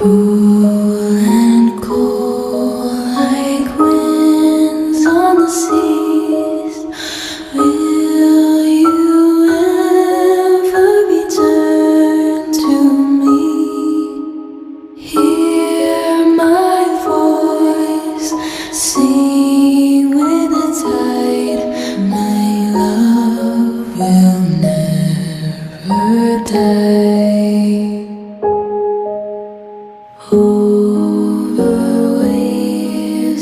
Cruel